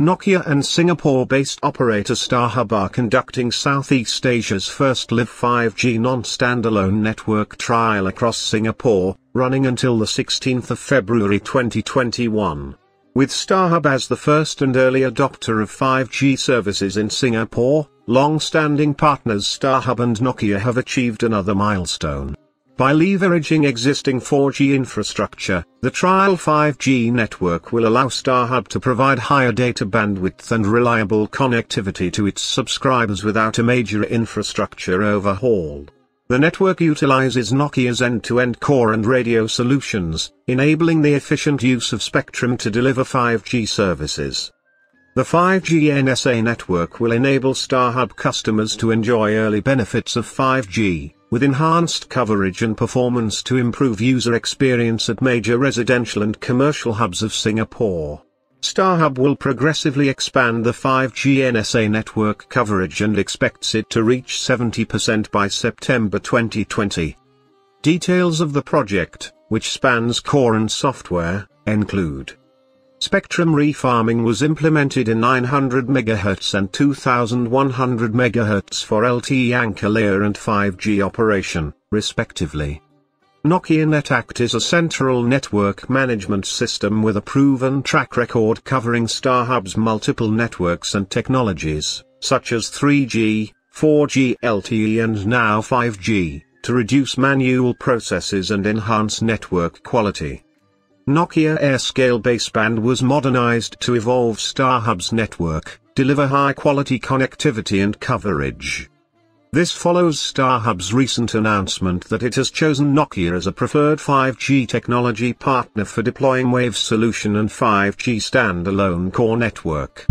Nokia and Singapore-based operator StarHub are conducting Southeast Asia's first live 5G non-standalone network trial across Singapore, running until the 16th of February 2021. With StarHub as the first and early adopter of 5G services in Singapore, long-standing partners StarHub and Nokia have achieved another milestone. By leveraging existing 4G infrastructure, the trial 5G network will allow StarHub to provide higher data bandwidth and reliable connectivity to its subscribers without a major infrastructure overhaul. The network utilizes Nokia's end-to-end core and radio solutions, enabling the efficient use of spectrum to deliver 5G services. The 5G NSA network will enable StarHub customers to enjoy early benefits of 5G, with enhanced coverage and performance to improve user experience at major residential and commercial hubs of Singapore. StarHub will progressively expand the 5G NSA network coverage and expects it to reach 70% by September 2020. Details of the project, which spans core and software, include Spectrum refarming was implemented in 900 MHz and 2100 MHz for LTE anchor layer and 5G operation, respectively. Nokia NetAct is a central network management system with a proven track record covering StarHub's multiple networks and technologies, such as 3G, 4G LTE and now 5G, to reduce manual processes and enhance network quality. Nokia AirScale baseband was modernized to evolve StarHub's network, deliver high-quality connectivity and coverage. This follows StarHub's recent announcement that it has chosen Nokia as a preferred 5G technology partner for deploying Wave Solution and 5G standalone core network.